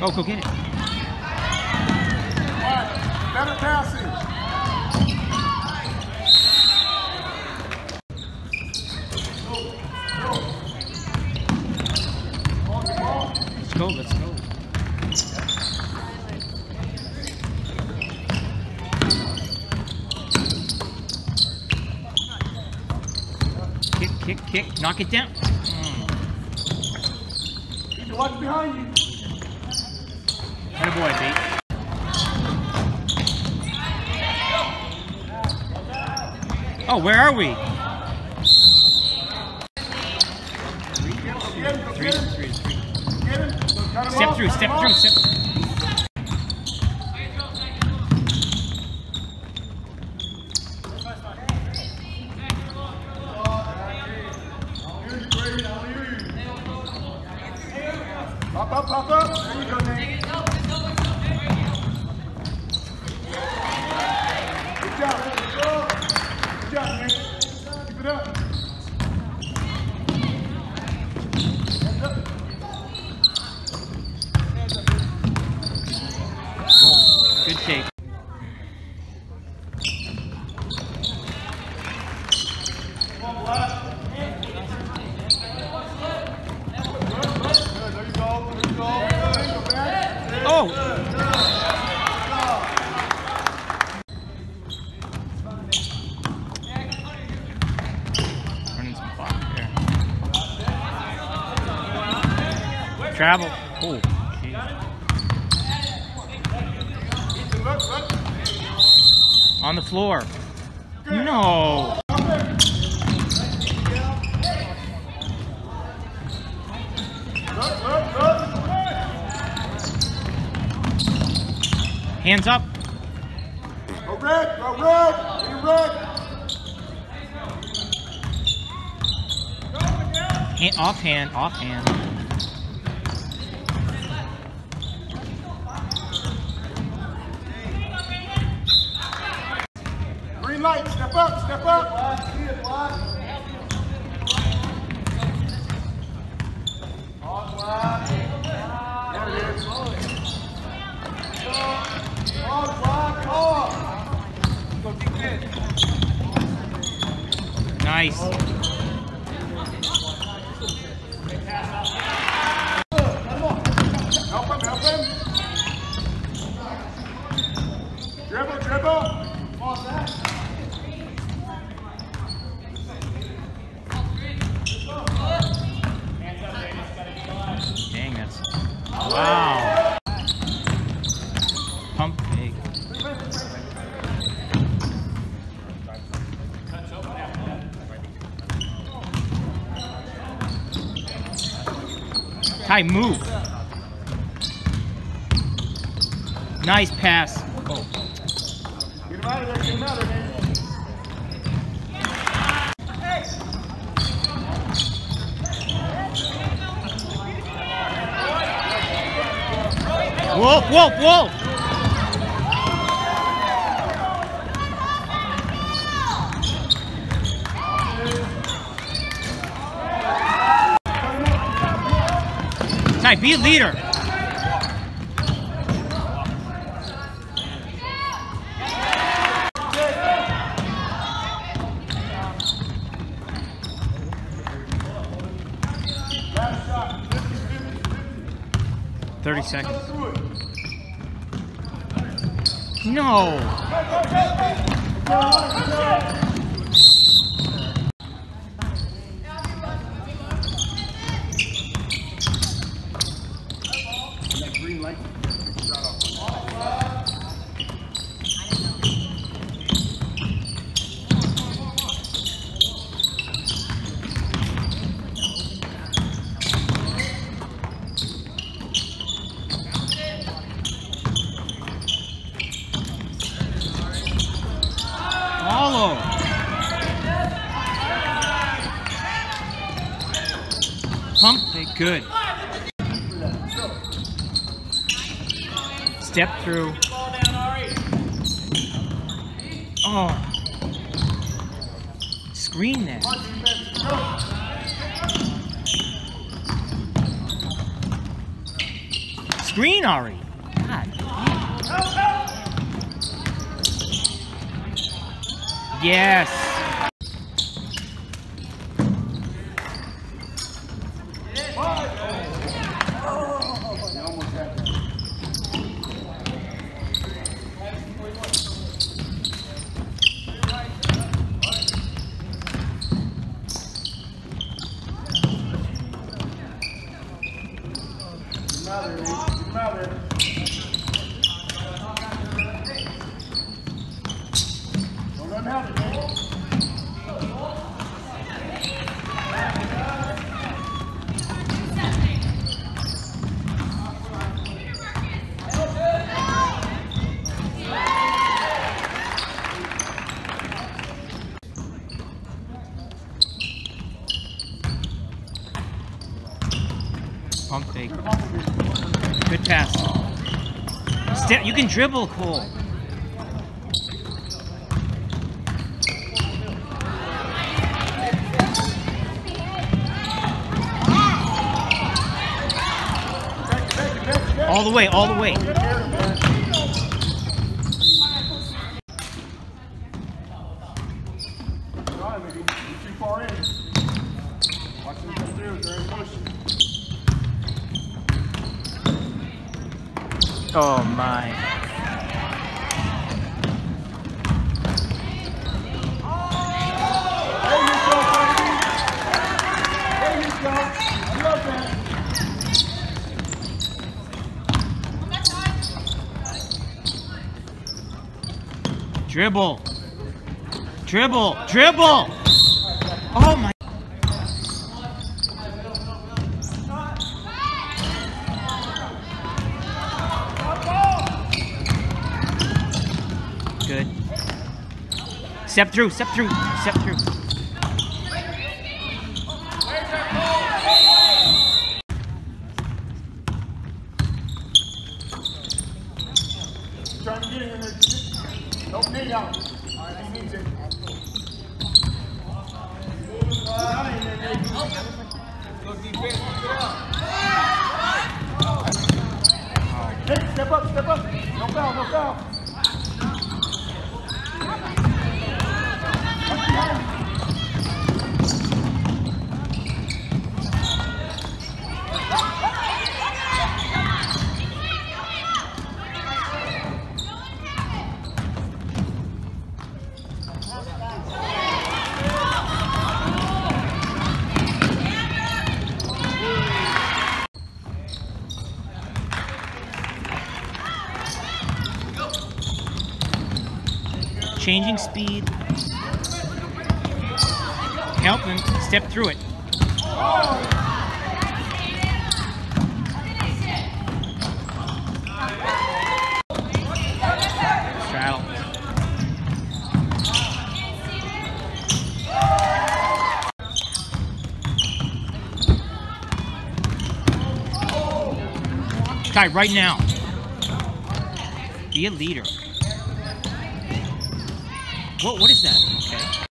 Oh, go get it. Better passing. Let's go, let's go. Kick, kick, kick. Knock it down. Mm. Watch behind you. Oh, where are we? Cut him Step through, step through, off. step. Pop up, pop up. There you go, Nate. Good job. Good job, Nate. Keep it up. Hands up. Good take. Good, there you go. There you go. There you go, man. Oh! Running some clock here. Travel. Oh, jeez. Look, look. On the floor. No. Hands up. Go red, go red. Be red. Hand, offhand, offhand. Green light, step up, step up. There it is. Call, call, call. Nice. Help him, help him. Dribble, dribble. Dang, that's. Wow. Pump fake. Ty, move. Nice pass. Oh. Get him out of there, get him out of there. Wolf, wolf, wolf. Ty, be a leader. Thirty seconds. Do it. No. Green light. Shut off. Follow. Pump it good. Step through. Oh. Screen that. Screen, Ari. God. Yes. Get him out of there, Lee. Get him out of there. Don't let him have it, man. Pump fake. Good pass. Step. You can dribble, cool. All the way, all the way. Get here, man. Try, maybe. You're too far in. Watch them come through. They're in motion. Oh my. There you go, baby. There you go. I love that. Dribble. Dribble. Dribble. Oh my. Good. Step through. Step through. Step through. Trying to get in there. Don't knee out. He needs it. Step up, step up. No foul, no foul. Changing speed. Help him. Step through it. Straddle. Right now. Be a leader. What? What is that? Okay.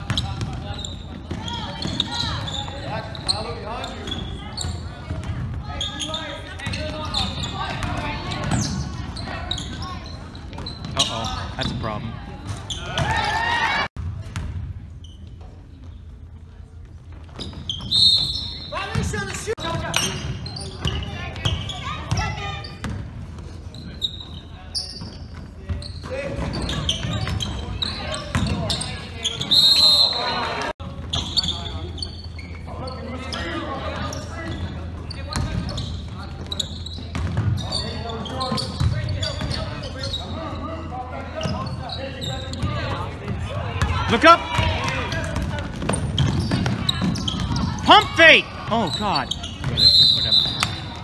God.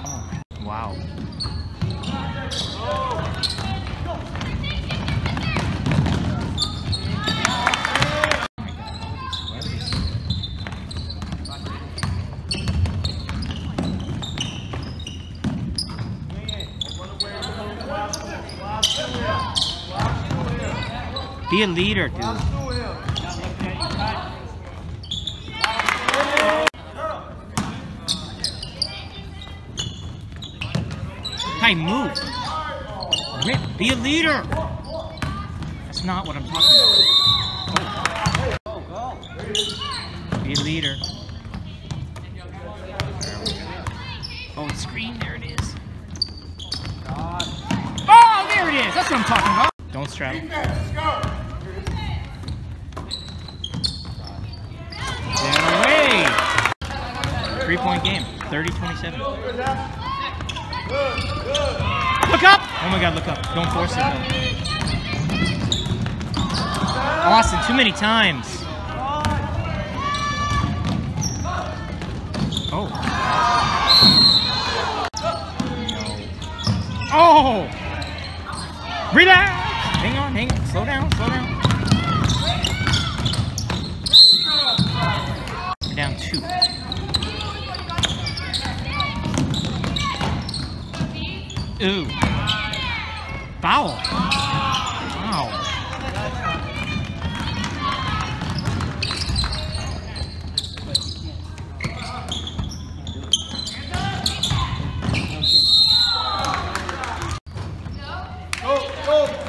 Oh, wow. Be a leader, dude. Leader. That's not what I'm talking about. Oh. Be a leader. Oh, screen, there it is. Oh, there it is. That's what I'm talking about. Don't go. Get away. Three point game. 30 27. Look up. Oh my god, look up. Don't force it though. Austin, too many times. Oh. Oh! Relax! Hang on, hang on. Slow down, slow down. Ooh. Foul. Wow. Go, go.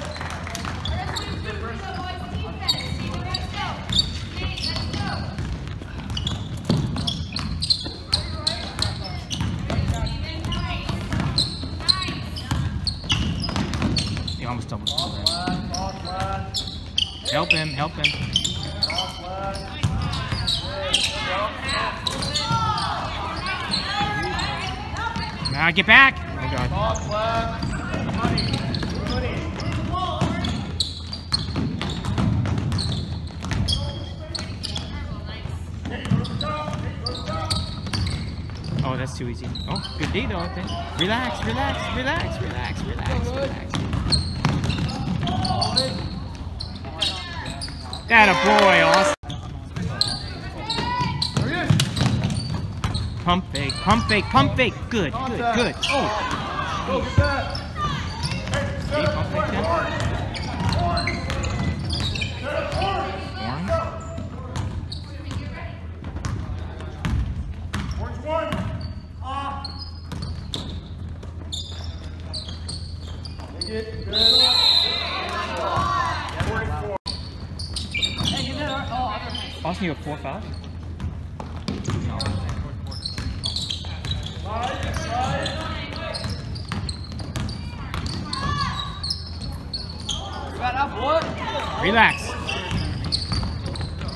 Flag. Help him, help him. Now get back. Oh god. Oh, that's too easy. Oh, good D though, I think. Relax, relax, relax, relax, relax, relax. That a boy, Austin. There he is. Pump fake, pump fake, pump fake. Good, good, good. Oh, Go, get that. see, pump fake then. Warren. Orange one. Ah. Take it. Good. Austin, you have four fouls? Relax.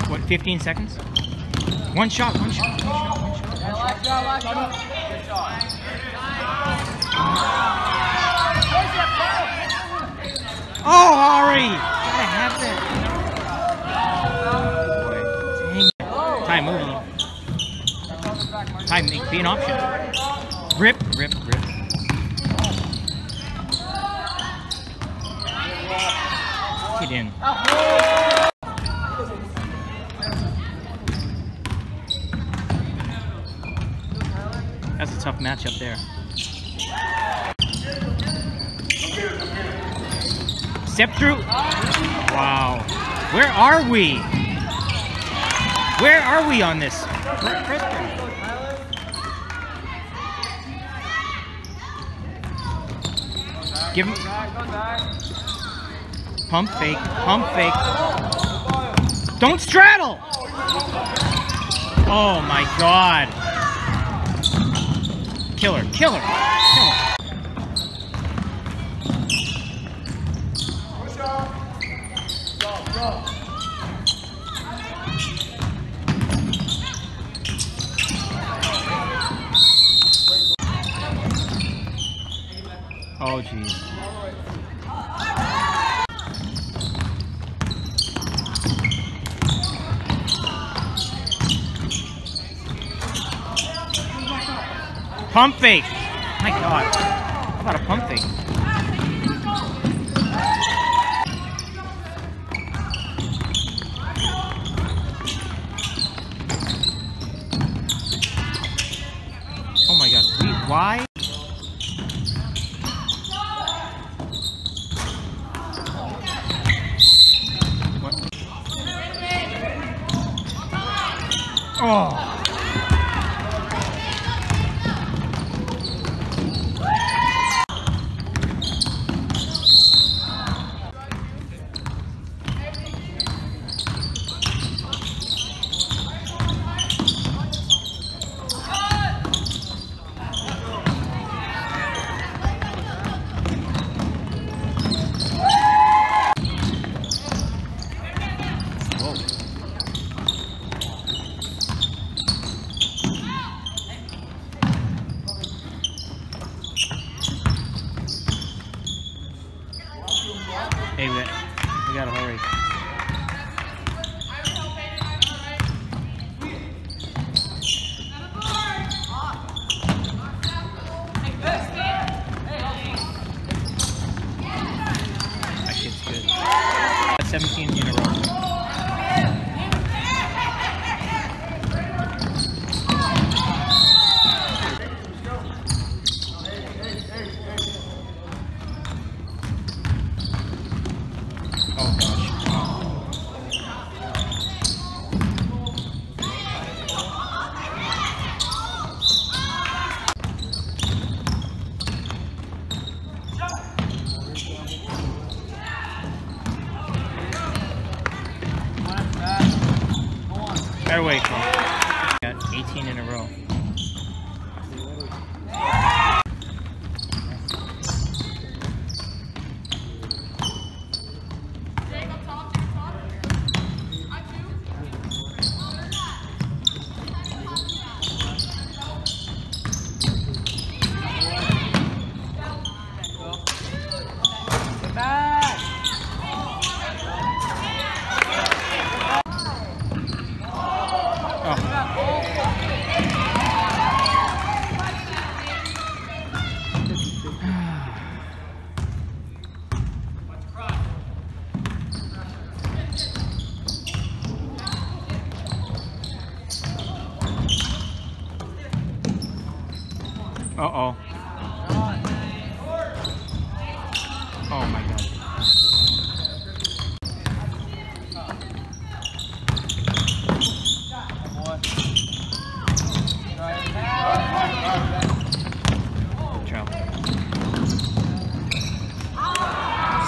What, 15 seconds? One shot, one shot, one shot, one shot. one shot. Oh, Ari! Gotta. Time, move a little. Time, be an option. Rip, rip, rip. Get in. That's a tough matchup there. Step through. Wow. Where are we? Where are we on this? Give him. Pump fake. Pump fake. Don't straddle! Oh my god. Killer, killer, killer. Oh jeez. Pump fake. My god. How about a pump fake? Oh my god. Wait, why? Airway call. Got 18 in a row.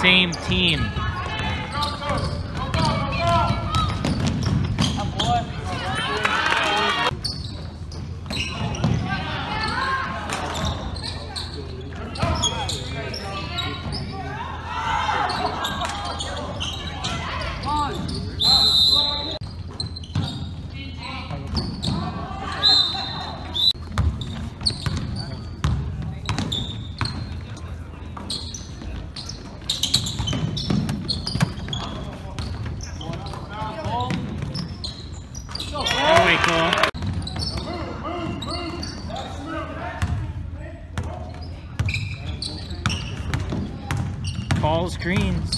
same team. green.